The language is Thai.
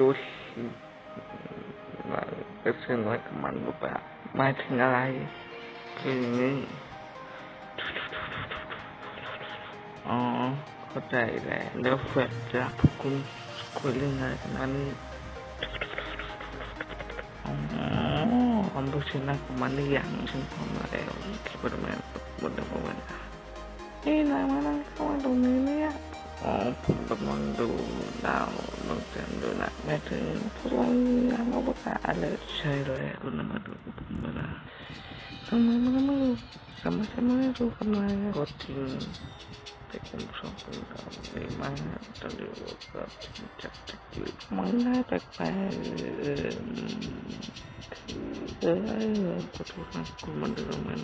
รู้สึกว่าเป็นเส้นไว้กับมันหรือเปล่าหมายถึงอะไรคือนี้อ๋อเข้าใจแล้วแล้วแฟดจะพวกคุณคุยเรื่องอะไรกันนะนี่อ๋อความรู้สึกนักขอมันอยังฉันพร้อมแล้วคิดว่าทำไมหมดแล้วเตอวันนี่นายมานั่งเข้ามาตรงนี้นี่ยอ๋อผมกำลังดูดาวดวงจันทร์ดูนะแม้ถึงพลังงานอย่าดูผมเวลาทำไมมันก็ไม่รู้ทำไมฉันไม่รู้กันเลยก็จริงแต่ผมชอบคนเราไม่มาก Pokemon Go đào nông tìm đồ nặng mẹ thứ Pokemon làm nó bất cả là chơi rồi còn nó mất được mà là sama sama sama sama chắc itu sama koting tekan sokong kamu memang terlibat sejak kecil mana tekan eh keturunan kuman dengan